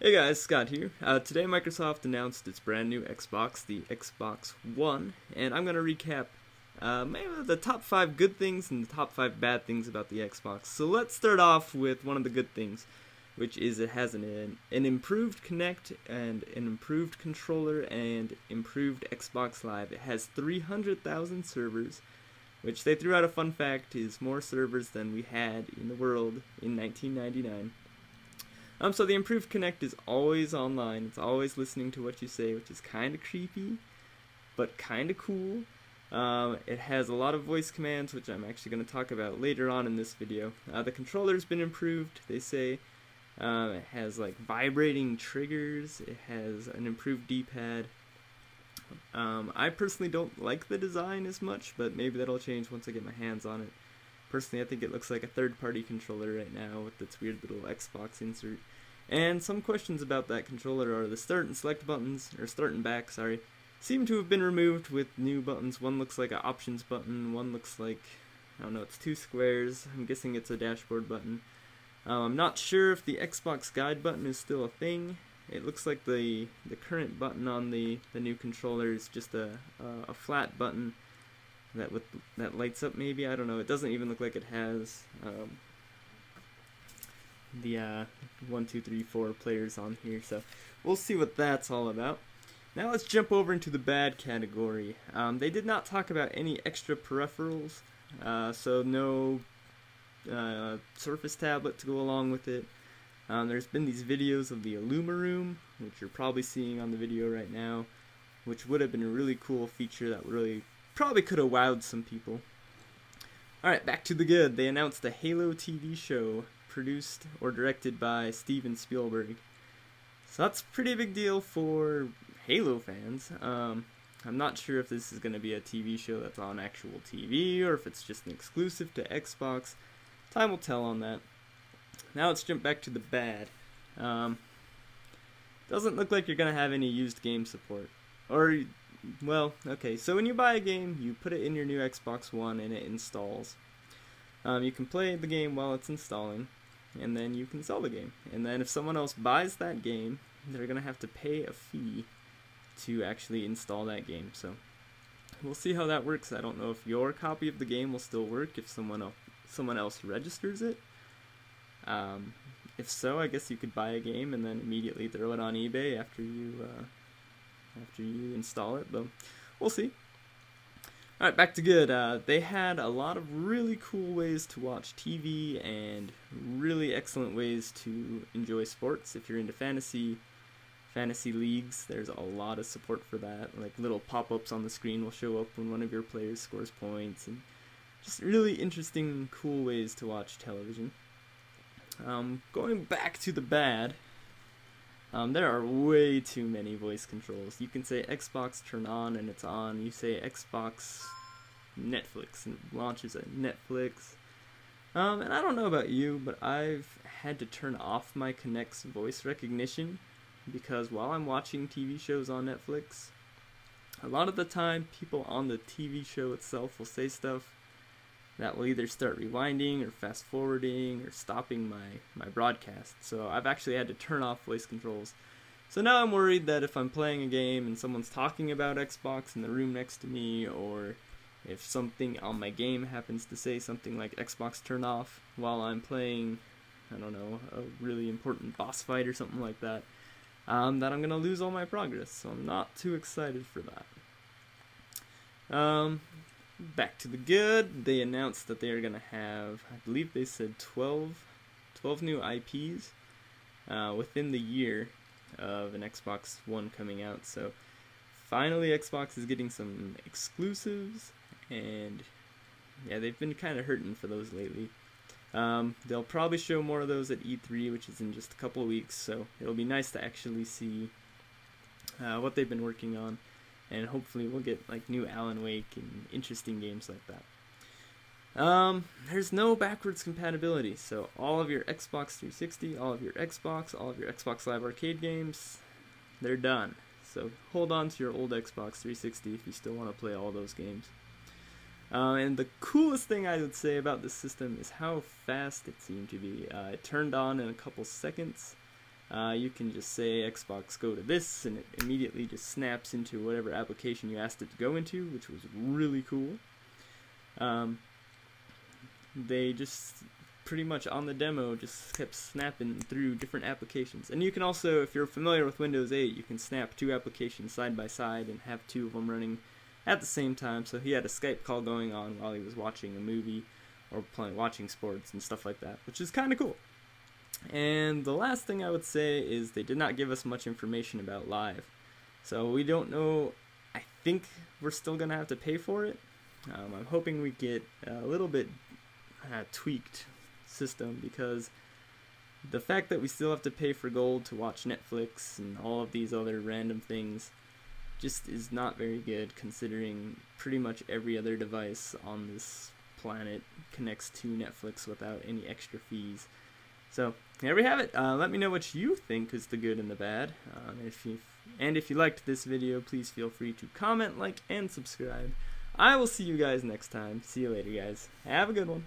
Hey guys, Scott here. Uh, today Microsoft announced its brand new Xbox, the Xbox One, and I'm going to recap uh, maybe the top 5 good things and the top 5 bad things about the Xbox. So let's start off with one of the good things, which is it has an, an improved Kinect and an improved controller and improved Xbox Live. It has 300,000 servers, which they threw out a fun fact is more servers than we had in the world in 1999. Um, so the improved Kinect is always online. It's always listening to what you say, which is kind of creepy, but kind of cool. Um, it has a lot of voice commands, which I'm actually going to talk about later on in this video. Uh, the controller's been improved, they say. Um, it has like vibrating triggers. It has an improved D-pad. Um, I personally don't like the design as much, but maybe that'll change once I get my hands on it. Personally, I think it looks like a third-party controller right now with its weird little Xbox insert. And some questions about that controller are the start and select buttons, or start and back, sorry, seem to have been removed with new buttons. One looks like an options button, one looks like, I don't know, it's two squares. I'm guessing it's a dashboard button. Um, I'm not sure if the Xbox guide button is still a thing. It looks like the the current button on the, the new controller is just a, a, a flat button that with that lights up maybe I don't know it doesn't even look like it has um, the uh, one two three four players on here so we'll see what that's all about. Now let's jump over into the bad category. Um, they did not talk about any extra peripherals uh, so no uh, surface tablet to go along with it. Um, there's been these videos of the IllumiRoom which you're probably seeing on the video right now which would have been a really cool feature that really probably could have wowed some people. Alright, back to the good. They announced a Halo TV show produced or directed by Steven Spielberg. So that's pretty big deal for Halo fans. Um, I'm not sure if this is going to be a TV show that's on actual TV or if it's just an exclusive to Xbox. Time will tell on that. Now let's jump back to the bad. Um, doesn't look like you're going to have any used game support. Or well, okay, so when you buy a game, you put it in your new Xbox One and it installs. Um, you can play the game while it's installing, and then you can sell the game. And then if someone else buys that game, they're going to have to pay a fee to actually install that game. So we'll see how that works. I don't know if your copy of the game will still work if someone else, someone else registers it. Um, if so, I guess you could buy a game and then immediately throw it on eBay after you uh, after you install it, but we'll see. Alright, back to good. Uh, they had a lot of really cool ways to watch TV and really excellent ways to enjoy sports. If you're into fantasy, fantasy leagues, there's a lot of support for that. Like little pop-ups on the screen will show up when one of your players scores points, and just really interesting, cool ways to watch television. Um, going back to the bad, um, there are way too many voice controls. You can say Xbox turn on and it's on. You say Xbox Netflix and it launches at Netflix. Um, and I don't know about you, but I've had to turn off my Kinect's voice recognition because while I'm watching TV shows on Netflix, a lot of the time people on the TV show itself will say stuff that will either start rewinding or fast forwarding or stopping my, my broadcast. So I've actually had to turn off voice controls. So now I'm worried that if I'm playing a game and someone's talking about Xbox in the room next to me, or if something on my game happens to say something like Xbox turn off while I'm playing, I don't know, a really important boss fight or something like that, um, that I'm going to lose all my progress. So I'm not too excited for that. Um, back to the good. They announced that they are going to have, I believe they said 12, 12 new IPs uh, within the year of an Xbox One coming out. So finally, Xbox is getting some exclusives, and yeah, they've been kind of hurting for those lately. Um, they'll probably show more of those at E3, which is in just a couple weeks, so it'll be nice to actually see uh, what they've been working on and hopefully we'll get like new Alan Wake and interesting games like that. Um, there's no backwards compatibility, so all of your Xbox 360, all of your Xbox, all of your Xbox Live Arcade games, they're done. So hold on to your old Xbox 360 if you still want to play all those games. Uh, and the coolest thing I would say about this system is how fast it seemed to be. Uh, it turned on in a couple seconds. Uh, you can just say Xbox go to this, and it immediately just snaps into whatever application you asked it to go into, which was really cool. Um, they just pretty much on the demo just kept snapping through different applications. And you can also, if you're familiar with Windows 8, you can snap two applications side by side and have two of them running at the same time. So he had a Skype call going on while he was watching a movie or playing, watching sports and stuff like that, which is kind of cool. And the last thing I would say is they did not give us much information about live. So we don't know. I think we're still going to have to pay for it. Um, I'm hoping we get a little bit uh, tweaked system because the fact that we still have to pay for gold to watch Netflix and all of these other random things just is not very good considering pretty much every other device on this planet connects to Netflix without any extra fees. So there we have it. Uh, let me know what you think is the good and the bad. Um, if you and if you liked this video, please feel free to comment, like, and subscribe. I will see you guys next time. See you later, guys. Have a good one.